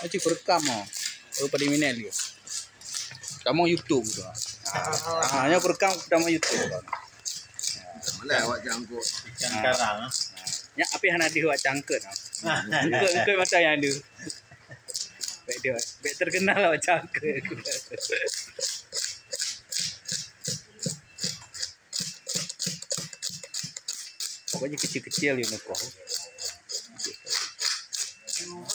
Ah, cikgu rekam ah. Oh. Baru pada minel dia. Kamu YouTube tu. Ah, hanya ah, rekam pertama YouTube. Ah, mana awak jangkut ikan karang ah. Ya, apa yang ada awak cangkut ah. ah. Cangkut ke macam yang ada. Baik dia. Baik terkenal lah cangkut. Pokoknya kecil-kecil ya nak kau.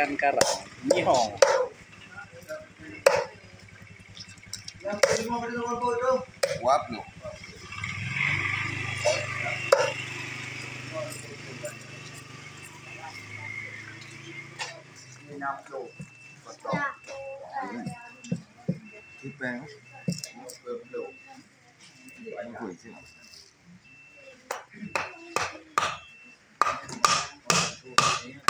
ikan karang. Nihong. Wap no. Thank you.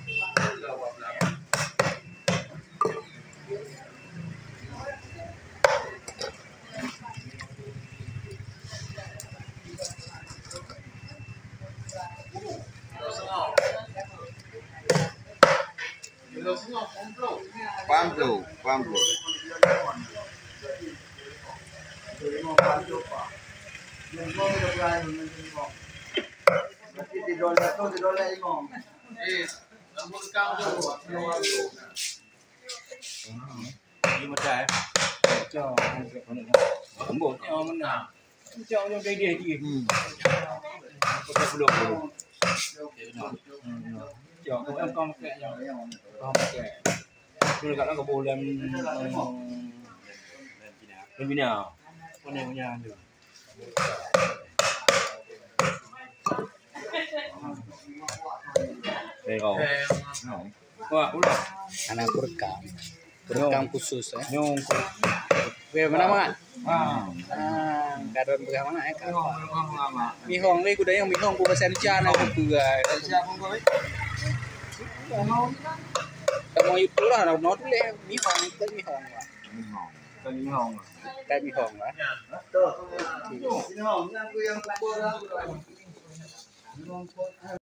Palm blue, quan blue. Đi một Cho không cho mình Cho cho cái gì chị. Ừ. Có cái giờ cô em con mặc kệ giờ con mặc kệ tôi cảm giác có bố lên lên bên nào con này nhà được đây rồi wah udah anak kurka kurka khusus ya nyong về mà năm ạ cả đợt vừa món này cả mì hồng đây của đấy mì hồng của bà sen cha này của cửa แต่เขาแต่มอยู่ตัวเราโน้ตเลยมีห้องต้นมีห้องวะมีห้องต้นมีห้องวะแต่มีห้องวะมีห้องนั่งกูยังกู